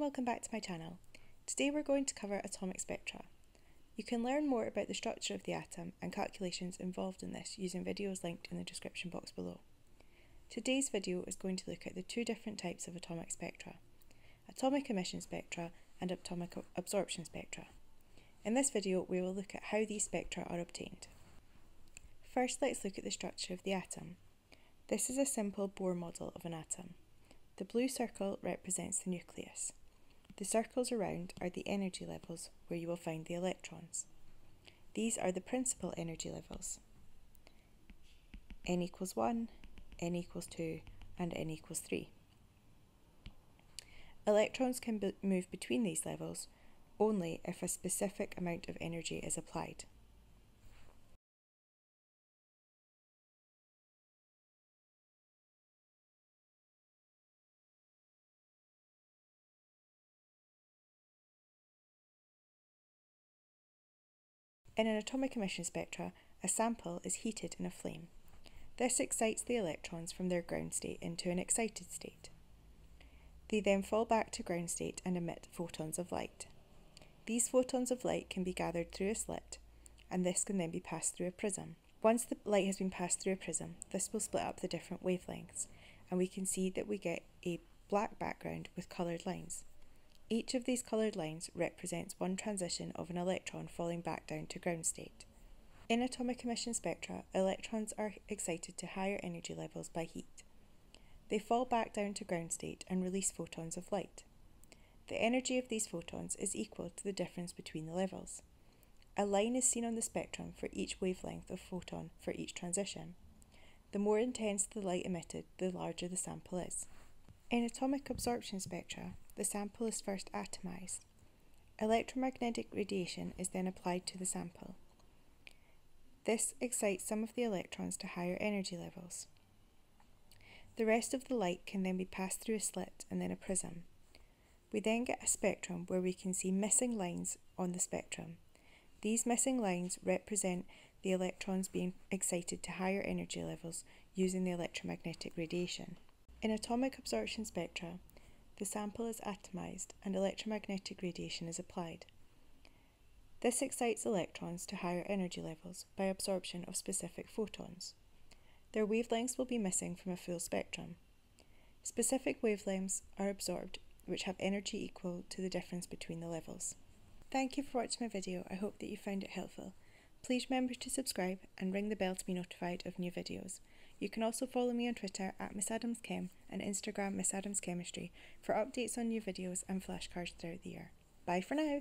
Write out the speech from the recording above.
welcome back to my channel. Today we're going to cover atomic spectra. You can learn more about the structure of the atom and calculations involved in this using videos linked in the description box below. Today's video is going to look at the two different types of atomic spectra, atomic emission spectra and atomic absorption spectra. In this video we will look at how these spectra are obtained. First let's look at the structure of the atom. This is a simple Bohr model of an atom. The blue circle represents the nucleus. The circles around are the energy levels where you will find the electrons. These are the principal energy levels. n equals 1, n equals 2 and n equals 3. Electrons can be move between these levels only if a specific amount of energy is applied. In an atomic emission spectra, a sample is heated in a flame. This excites the electrons from their ground state into an excited state. They then fall back to ground state and emit photons of light. These photons of light can be gathered through a slit, and this can then be passed through a prism. Once the light has been passed through a prism, this will split up the different wavelengths, and we can see that we get a black background with coloured lines. Each of these coloured lines represents one transition of an electron falling back down to ground state. In atomic emission spectra, electrons are excited to higher energy levels by heat. They fall back down to ground state and release photons of light. The energy of these photons is equal to the difference between the levels. A line is seen on the spectrum for each wavelength of photon for each transition. The more intense the light emitted, the larger the sample is. In atomic absorption spectra, the sample is first atomized. Electromagnetic radiation is then applied to the sample. This excites some of the electrons to higher energy levels. The rest of the light can then be passed through a slit and then a prism. We then get a spectrum where we can see missing lines on the spectrum. These missing lines represent the electrons being excited to higher energy levels using the electromagnetic radiation. In atomic absorption spectra, the sample is atomized and electromagnetic radiation is applied. This excites electrons to higher energy levels by absorption of specific photons. Their wavelengths will be missing from a full spectrum. Specific wavelengths are absorbed which have energy equal to the difference between the levels. Thank you for watching my video. I hope that you found it helpful. Please remember to subscribe and ring the bell to be notified of new videos. You can also follow me on Twitter at Miss Adams Chem and Instagram Miss Adams Chemistry for updates on new videos and flashcards throughout the year. Bye for now!